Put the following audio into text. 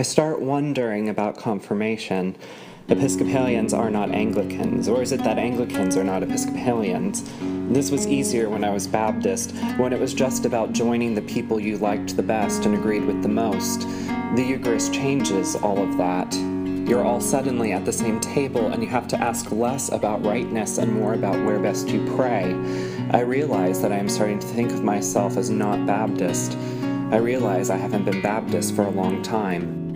I start wondering about confirmation. Episcopalians are not Anglicans, or is it that Anglicans are not Episcopalians? This was easier when I was Baptist, when it was just about joining the people you liked the best and agreed with the most. The Eucharist changes all of that. You're all suddenly at the same table, and you have to ask less about rightness and more about where best you pray. I realize that I am starting to think of myself as not Baptist. I realize I haven't been Baptist for a long time.